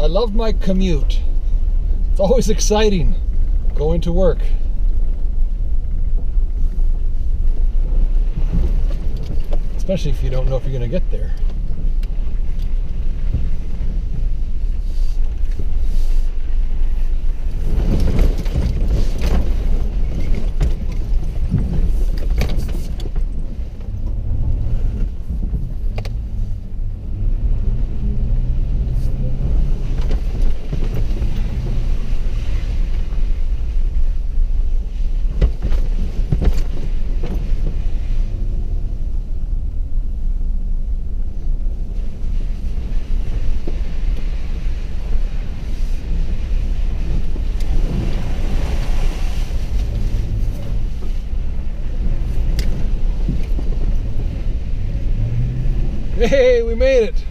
I love my commute. It's always exciting going to work. Especially if you don't know if you're going to get there. Hey, we made it.